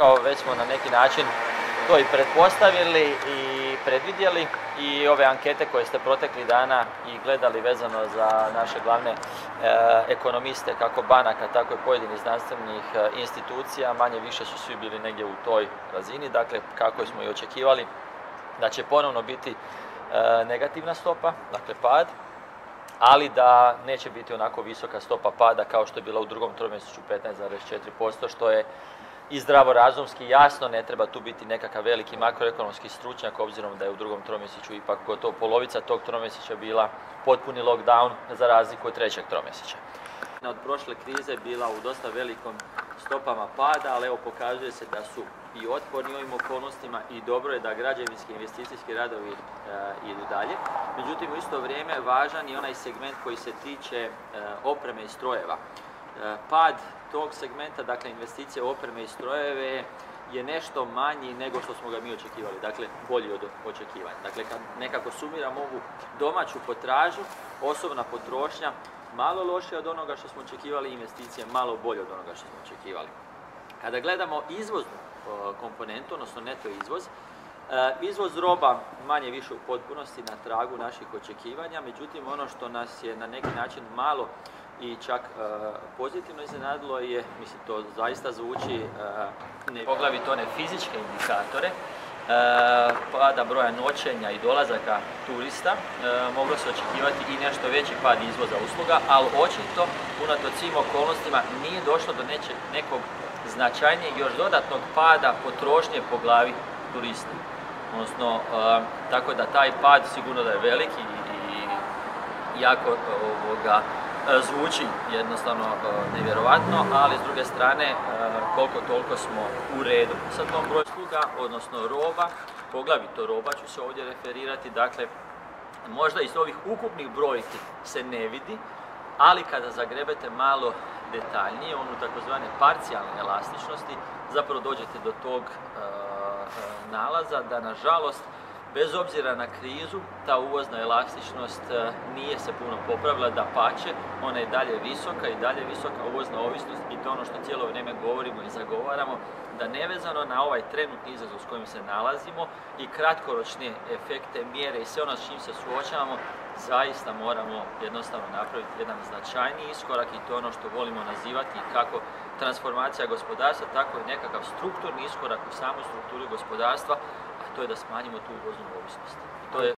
Kao već smo na neki način to i pretpostavili i predvidjeli i ove ankete koje ste protekli dana i gledali vezano za naše glavne e, ekonomiste, kako banaka, tako i pojedinih znanstvenih e, institucija, manje više su svi bili negdje u toj razini, dakle kako smo i očekivali da će ponovno biti e, negativna stopa, dakle pad, ali da neće biti onako visoka stopa pada kao što je bila u drugom tromjesečju 15,4%, što je i zdravorazumski jasno, ne treba tu biti nekakav veliki makroekonomski stručnjak, obzirom da je u drugom tromjesečju ipak gotovo polovica tog tromjesečja bila potpuni lockdown za razliku od trećeg tromjesečja. Od prošle krize bila u dosta velikom stopama pada, ali evo pokazuje se da su i otporni ovim okolnostima i dobro je da građevinski investicijski radovi e, idu dalje. Međutim, u isto vrijeme važan je onaj segment koji se tiče e, opreme i strojeva. E, pad tog segmenta, dakle investicije opreme i strojeve je nešto manji nego što smo ga mi očekivali, dakle bolji od očekivanja. Dakle, kad nekako sumiramo ovu domaću potražu, osobna potrošnja, malo lošija od onoga što smo očekivali, investicije malo bolje od onoga što smo očekivali. Kada gledamo izvoznu komponentu, odnosno neto izvoz, e, Izvoz roba manje više u potpunosti na tragu naših očekivanja, međutim ono što nas je na neki način malo i čak e, pozitivno iznenadilo je, mislim to zaista zvuči, e, ne poglavito one fizičke indikatore, e, pada broja noćenja i dolazaka turista, moglo se očekivati i nešto veći pad izvoza usluga, ali očito, unatoč svim okolnostima, nije došlo do nekog značajnijeg još dodatnog pada potrošnje po glavi turista. Odnosno, tako da taj pad sigurno da je veliki i, i jako ovoga, zvuči jednostavno e, nevjerovatno, ali s druge strane e, koliko toliko smo u redu sa tom broju sluga, odnosno roba, poglavito roba ću se ovdje referirati, dakle možda iz ovih ukupnih brojki se ne vidi, ali kada zagrebete malo detaljnije, onu takozvane parcijalne elastičnosti, zapravo dođete do tog nalaza da nažalost Bez obzira na krizu, ta uvozna elastičnost e, nije se puno popravila, da pače, ona je dalje visoka i dalje visoka uvozna ovisnost i to ono što cijelo vrijeme govorimo i zagovaramo, da nevezano na ovaj trenutni izazov s kojim se nalazimo i kratkoročne efekte, mjere i sve ono s čim se suočavamo, zaista moramo jednostavno napraviti jedan značajni iskorak i to ono što volimo nazivati kako transformacija gospodarstva, tako i nekakav strukturni iskorak u samoj strukturi gospodarstva, to je da smanjimo tu uvoznu ovisnost. To je